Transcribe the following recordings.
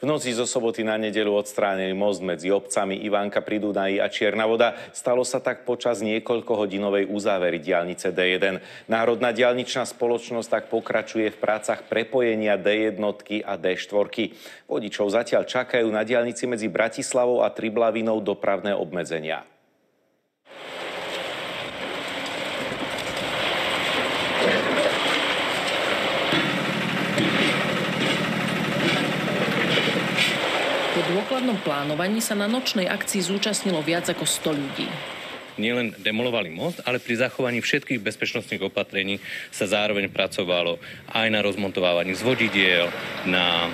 V noci zo soboty na nedelu odstránili most medzi obcami Ivánka pri Dunaji a Čierna voda. Stalo sa tak počas niekoľkohodinovej uzávery diálnice D1. Národná diálničná spoločnosť tak pokračuje v prácach prepojenia D1 a D4. Vodičov zatiaľ čakajú na diálnici medzi Bratislavou a Triblavinou dopravné obmedzenia. Dôkladnom plánovaní sa na nočnej akcii zúčastnilo viac ako 100 ľudí. Nielen demolovali most, ale pri zachovaní všetkých bezpečnostných opatrení sa zároveň pracovalo aj na rozmontovávaní zvodidiel, na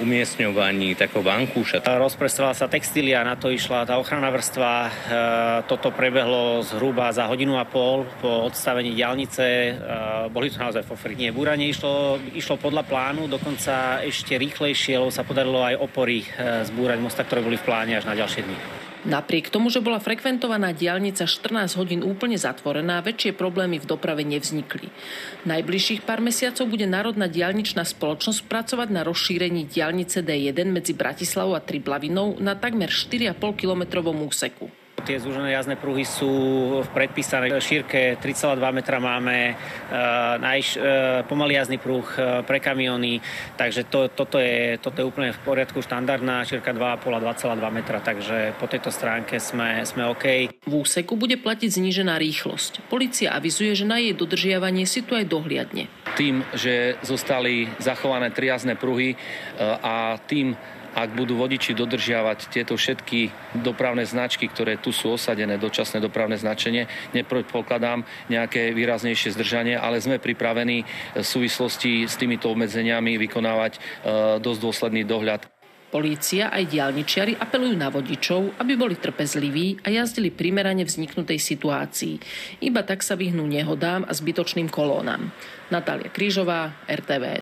umiestňovaní takého vankúša. Rozprestovala sa textília, na to išla tá ochranná vrstva. Eh, toto prebehlo zhruba za hodinu a pol po odstavení diálnice. Eh, boli to naozaj fofry. Nie, búranie išlo, išlo podľa plánu, dokonca ešte rýchlejšie, lebo sa podarilo aj opory zbúrať mosta, ktoré boli v pláne až na ďalšie dny. Napriek tomu, že bola frekventovaná diálnica 14 hodín úplne zatvorená, väčšie problémy v doprave nevznikli. Najbližších pár mesiacov bude Národná diálničná spoločnosť pracovať na rozšírení diálnice D1 medzi Bratislavou a Triblavinou na takmer 4,5 kilometrovom úseku. Tie zúžené jazdné pruhy sú v predpísanej šírke 3,2 metra máme, e, najš, e, pomalý jazdný pruh e, pre kamiony, takže to, toto, je, toto je úplne v poriadku, štandardná šírka 2,5 a 2,2 metra, takže po tejto stránke sme, sme OK. V úseku bude platiť znížená rýchlosť. Polícia avizuje, že na jej dodržiavanie si tu aj dohliadne. Tým, že zostali zachované tri jazdné pruhy a tým, ak budú vodiči dodržiavať tieto všetky dopravné značky, ktoré tu sú osadené, dočasné dopravné značenie, nepredpokladám nejaké výraznejšie zdržanie, ale sme pripravení v súvislosti s týmito obmedzeniami vykonávať e, dosť dôsledný dohľad. Polícia aj diálničiari apelujú na vodičov, aby boli trpezliví a jazdili primerane vzniknutej situácii. Iba tak sa vyhnú nehodám a zbytočným kolónam. Natália Krížová, RTV.